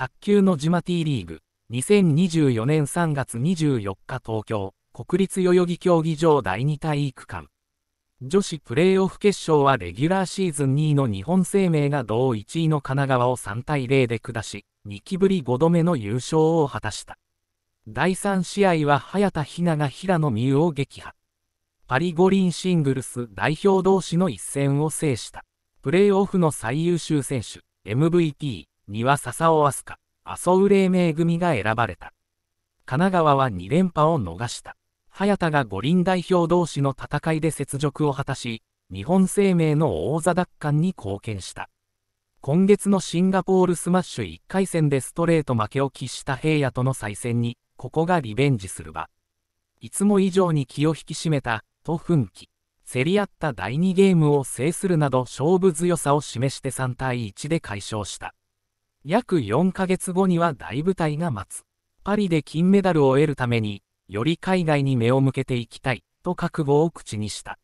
卓球のジマティリーグ、2024年3月24日東京、国立代々木競技場第2体育館。女子プレーオフ決勝はレギュラーシーズン2位の日本生命が同1位の神奈川を3対0で下し、2期ぶり5度目の優勝を果たした。第3試合は早田ひなが平野美宇を撃破。パリ五輪シングルス代表同士の一戦を制した。プレーオフの最優秀選手、MVP、には笹尾明日香、麻生麗名組が選ばれた。神奈川は2連覇を逃した。早田が五輪代表同士の戦いで雪辱を果たし、日本生命の王座奪還に貢献した。今月のシンガポールスマッシュ1回戦でストレート負けを喫した平野との再戦に、ここがリベンジする場。いつも以上に気を引き締めた、と奮起。競り合った第2ゲームを制するなど勝負強さを示して3対1で解消した。約4ヶ月後には大舞台が待つ。パリで金メダルを得るために、より海外に目を向けていきたい、と覚悟を口にした。